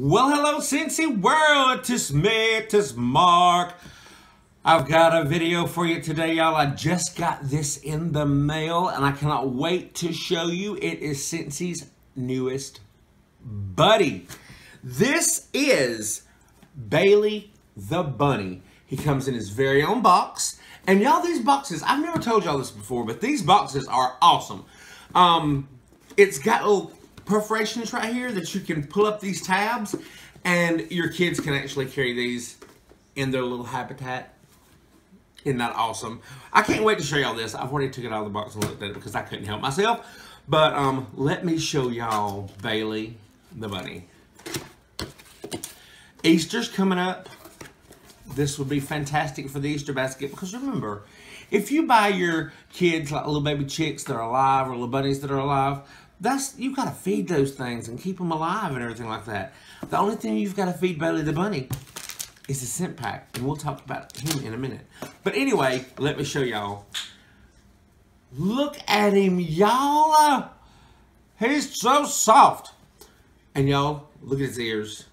Well, hello, Scentsy world. Tis me, tis Mark. I've got a video for you today, y'all. I just got this in the mail, and I cannot wait to show you. It is Scentsy's newest buddy. This is Bailey the Bunny. He comes in his very own box. And y'all, these boxes, I've never told y'all this before, but these boxes are awesome. Um, it's got little perforations right here that you can pull up these tabs and your kids can actually carry these in their little habitat. Isn't that awesome? I can't wait to show y'all this. I've already took it out of the box and looked at it because I couldn't help myself. But um, let me show y'all Bailey the bunny. Easter's coming up. This would be fantastic for the Easter basket because remember, if you buy your kids like little baby chicks that are alive or little bunnies that are alive, that's you got to feed those things and keep them alive and everything like that. The only thing you've got to feed Bailey the bunny is the scent pack, and we'll talk about him in a minute. But anyway, let me show y'all. Look at him, y'all. He's so soft. And y'all, look at his ears.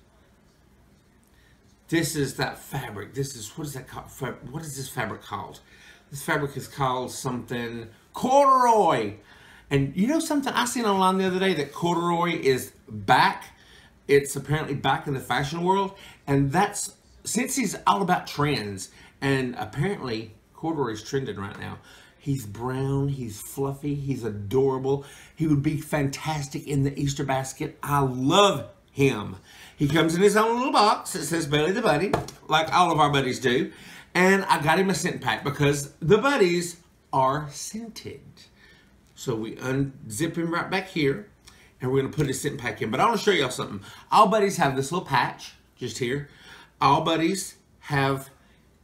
This is that fabric. This is, what is that called? What is this fabric called? This fabric is called something corduroy. And you know something I seen online the other day that corduroy is back. It's apparently back in the fashion world. And that's, Scentsy's all about trends, and apparently corduroy is trending right now. He's brown, he's fluffy, he's adorable. He would be fantastic in the Easter basket. I love him. He comes in his own little box that says Bailey the Buddy, like all of our buddies do. And I got him a scent pack because the buddies are scented. So we unzip him right back here and we're gonna put his scent pack in. But I wanna show y'all something. All buddies have this little patch just here. All buddies have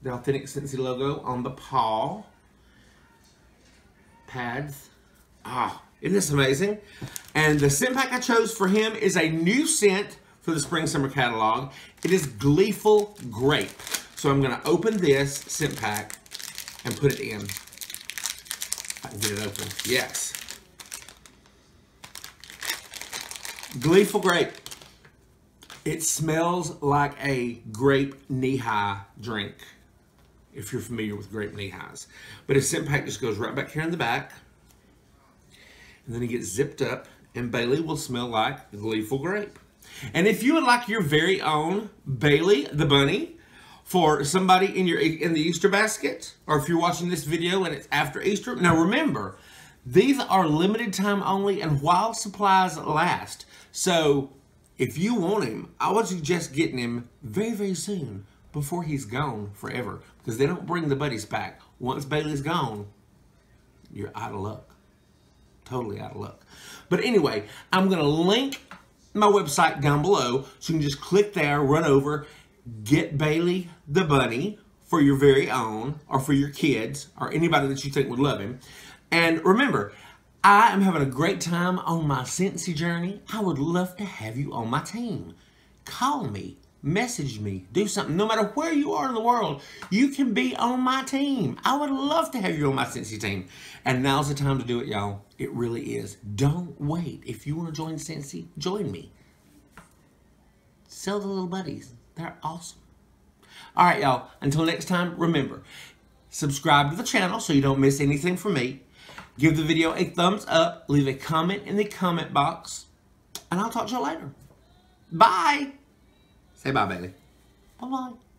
the Authentic Scentsy logo on the paw. Pads. Ah, isn't this amazing? And the scent pack I chose for him is a new scent for the Spring Summer catalog. It is Gleeful Grape. So I'm gonna open this scent pack and put it in. I can get it open. Yes. Gleeful Grape. It smells like a grape Nehi drink, if you're familiar with grape Nehis. But his scent pack just goes right back here in the back. And then he gets zipped up, and Bailey will smell like Gleeful Grape. And if you would like your very own Bailey the Bunny, for somebody in your in the Easter basket, or if you're watching this video and it's after Easter. Now remember, these are limited time only and while supplies last. So if you want him, I would suggest getting him very, very soon before he's gone forever because they don't bring the buddies back. Once Bailey's gone, you're out of luck. Totally out of luck. But anyway, I'm going to link my website down below so you can just click there, run over, get Bailey the bunny for your very own or for your kids or anybody that you think would love him. And remember, I am having a great time on my Scentsy journey. I would love to have you on my team. Call me, message me, do something. No matter where you are in the world, you can be on my team. I would love to have you on my Scentsy team. And now's the time to do it, y'all. It really is. Don't wait. If you want to join Scentsy, join me. Sell the little buddies. They're awesome. All right, y'all. Until next time, remember, subscribe to the channel so you don't miss anything from me. Give the video a thumbs up. Leave a comment in the comment box. And I'll talk to you later. Bye. Say bye, Bailey. Bye-bye.